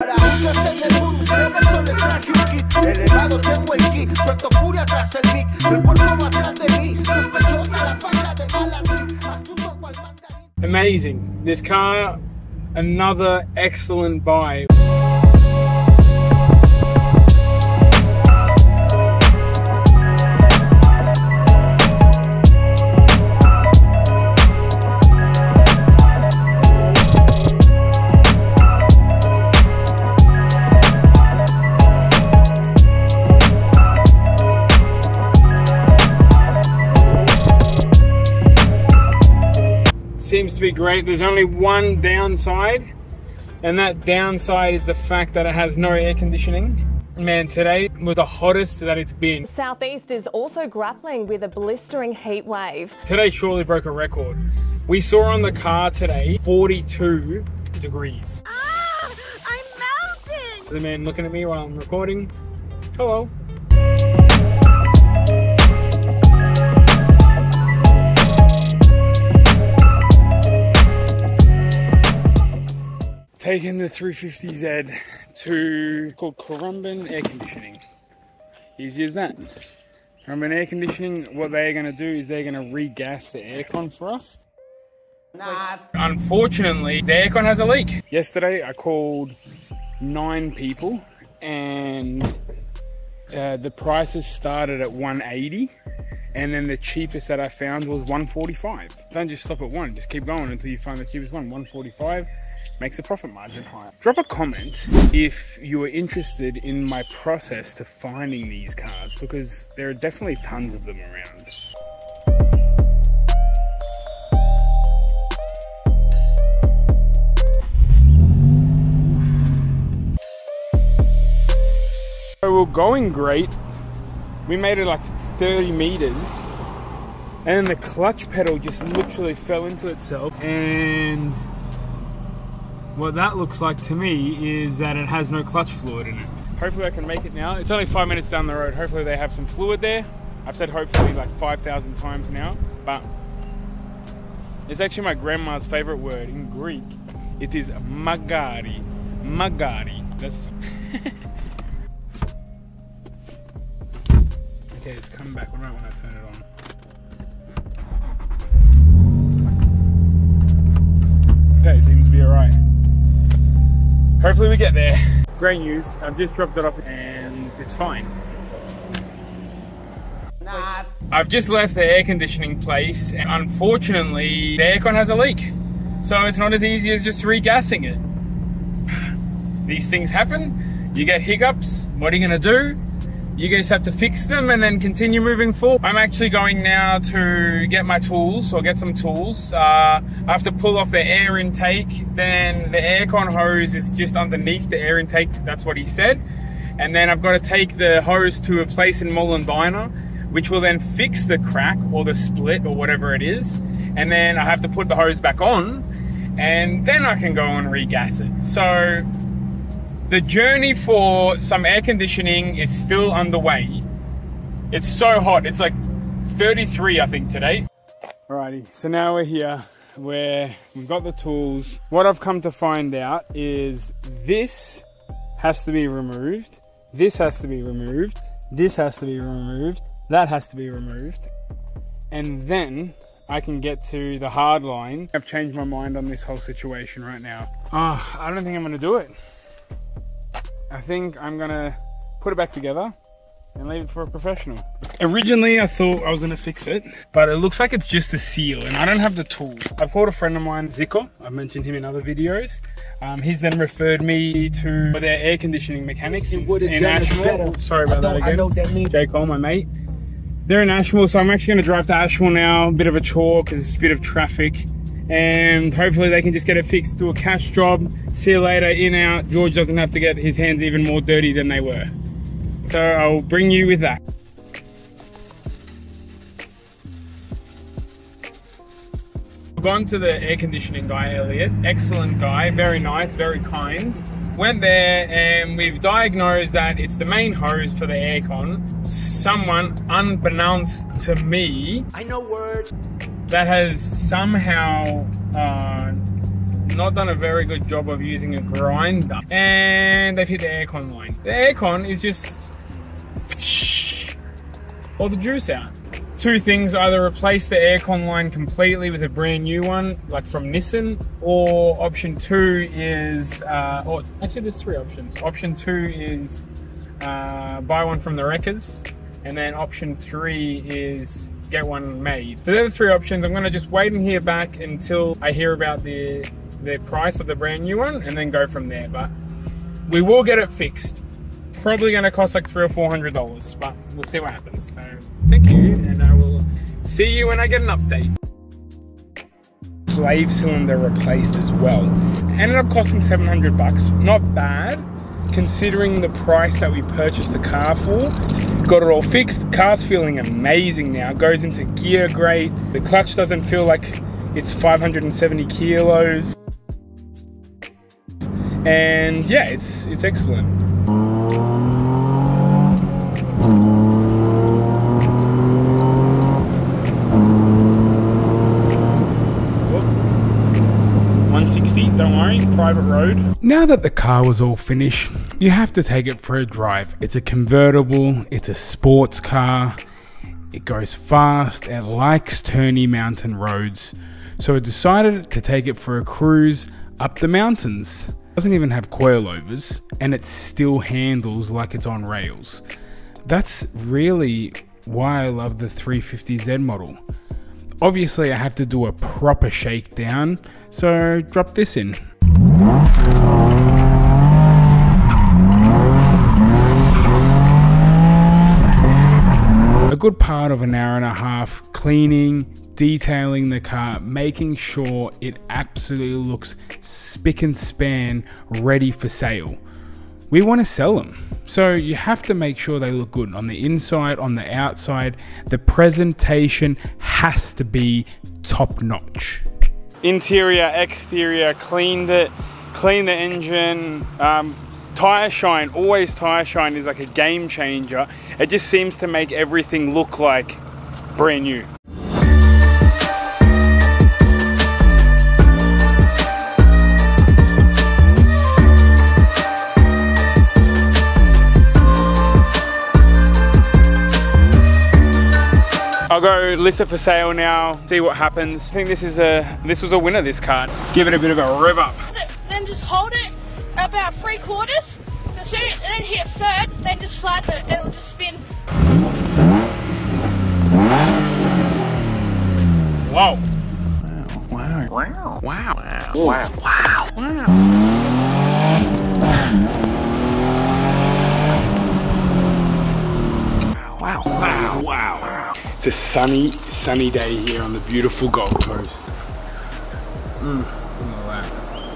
Para unos en el les traje un kit Elevado tengo el kit, suelto furia tras el mic El va atrás de mí, sospechosa la faja de Galadín Astuto cual mandarín Amazing. This car, another excellent buy. Seems to be great. There's only one downside, and that downside is the fact that it has no air conditioning. Man, today was the hottest that it's been. Southeast is also grappling with a blistering heat wave. Today surely broke a record. We saw on the car today 42 degrees. Ah, I'm melting! The man looking at me while I'm recording. Hello. Taking the 350Z to called Currumbin Air Conditioning. Easy as that. Currumbin Air Conditioning, what they're going to do is they're going to regas the aircon for us. Not Unfortunately, the aircon has a leak. Yesterday, I called nine people, and uh, the prices started at 180, and then the cheapest that I found was 145. Don't just stop at one; just keep going until you find the cheapest one. 145 makes the profit margin higher. Drop a comment if you are interested in my process to finding these cars, because there are definitely tons of them around. So we're going great. We made it like 30 meters. And the clutch pedal just literally fell into itself. And what that looks like to me is that it has no clutch fluid in it. Hopefully I can make it now. It's only five minutes down the road. Hopefully they have some fluid there. I've said hopefully like 5,000 times now, but it's actually my grandma's favorite word in Greek. It is magari. Magari. That's Okay, it's coming back right when I turn it on. Hopefully we get there. Great news, I've just dropped it off and it's fine. not I've just left the air conditioning place and unfortunately the aircon has a leak. So it's not as easy as just regassing it. These things happen, you get hiccups, what are you gonna do? You just have to fix them and then continue moving forward. I'm actually going now to get my tools or get some tools. Uh, I have to pull off the air intake. Then the aircon hose is just underneath the air intake. That's what he said. And then I've got to take the hose to a place in Molendinar, which will then fix the crack or the split or whatever it is. And then I have to put the hose back on and then I can go and regas it. So the journey for some air conditioning is still underway. It's so hot. It's like 33, I think, today. Alrighty, so now we're here where we've got the tools. What I've come to find out is this has to be removed, this has to be removed, this has to be removed, that has to be removed, and then I can get to the hard line. I've changed my mind on this whole situation right now. Oh, I don't think I'm gonna do it. I think I'm gonna put it back together and leave it for a professional. Originally, I thought I was gonna fix it, but it looks like it's just a seal, and I don't have the tool. I've called a friend of mine, Zico. I've mentioned him in other videos. Um, he's then referred me to their air conditioning mechanics in, would've in Ashmore. better. Sorry about I that don't- I again. know what that means. Jay Cole, my mate. They're in Ashmore, so I'm actually going to drive to Ashmore now. A bit of a chore because it's a bit of traffic. And hopefully they can just get it fixed, do a cash job. See you later, in, out. George doesn't have to get his hands even more dirty than they were. So I'll bring you with that. I've gone to the air conditioning guy, Elliot. Excellent guy, very nice, very kind. Went there and we've diagnosed that it's the main hose for the aircon. Someone, unbeknownst to me, I know words that has somehow uh, not done a very good job of using a grinder. And they've hit the aircon line. The aircon is just all the juice out. Two things, either replace the aircon line completely with a brand new one, like from Nissan, or option two is, uh, or actually there's three options. Option two is uh, buy one from the wreckers, and then option three is get one made. So they're the three options. I'm gonna just wait and hear back until I hear about the the price of the brand new one, and then go from there. But we will get it fixed. Probably gonna cost like three or four hundred dollars, but we'll see what happens. So thank you, and I will see you when I get an update. Slave cylinder replaced as well. Ended up costing 700 bucks. Not bad, considering the price that we purchased the car for. Got it all fixed. Car's feeling amazing now. Goes into gear great. The clutch doesn't feel like it's 570 kilos. And yeah, it's it's excellent. Private road. Now that the car was all finished, you have to take it for a drive. It's a convertible, it's a sports car, it goes fast, it likes turny mountain roads. So I decided to take it for a cruise up the mountains. It doesn't even have coilovers, and it still handles like it's on rails. That's really why I love the 350Z model. Obviously, I had to do a proper shakedown, so drop this in. Good part of an hour and a half cleaning, detailing the car, making sure it absolutely looks spick and span, ready for sale. We want to sell them. So you have to make sure they look good on the inside, on the outside. The presentation has to be top notch. Interior, exterior, cleaned it, cleaned the engine. Um, tire shine, always tire shine is like a game changer. It just seems to make everything look like brand new. I'll go list it for sale now, see what happens. I think this is a this was a winner this card. Give it a bit of a rev up. Then just hold it about three quarters. As soon as then hit third, then just flatten it. It'll just spin. Wow. Wow. Wow. Wow. Wow. Wow. Wow. Wow. Wow. Wow. Wow. It's a sunny, sunny day here on the beautiful Gold Coast. Mm, look at that.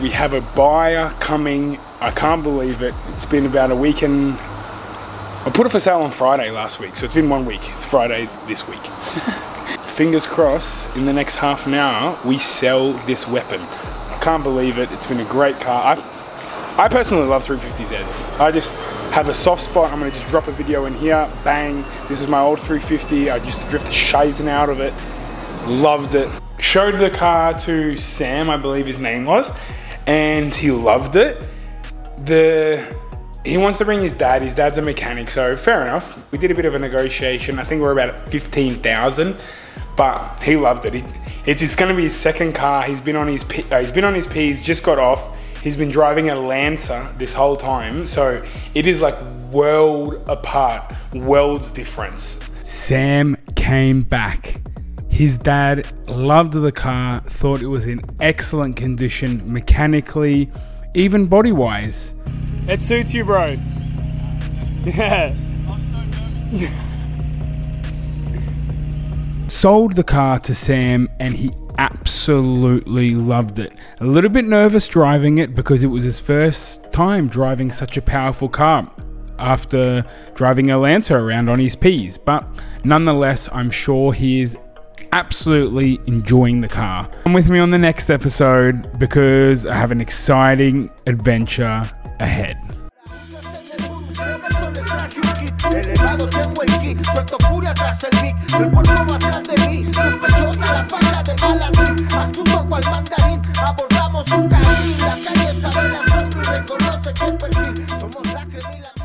We have a buyer coming. I can't believe it. It's been about a week and I put it for sale on Friday last week, so it's been one week. It's Friday this week. Fingers crossed, in the next half an hour, we sell this weapon. I can't believe it. It's been a great car. I, I personally love 350Zs. I just have a soft spot. I'm gonna just drop a video in here. Bang. This is my old 350. I used to drift the Shizen out of it. Loved it. Showed the car to Sam, I believe his name was, and he loved it. The he wants to bring his dad. His dad's a mechanic, so fair enough. We did a bit of a negotiation. I think we're about at 15,000, but he loved it. He, it's, it's going to be his second car. He's been on his P, uh, he's been on his P's, just got off. He's been driving a Lancer this whole time, so it is like world apart, worlds difference. Sam came back. His dad loved the car, thought it was in excellent condition mechanically, even body wise. It suits you, bro. Yeah. Sold the car to Sam and he absolutely loved it. A little bit nervous driving it because it was his first time driving such a powerful car after driving a Lancer around on his P's, but nonetheless, I'm sure he is absolutely enjoying the car. Come with me on the next episode because I have an exciting adventure ahead. Abordamos un carril, la calle sabe la sombra y reconoce que perfil, somos la.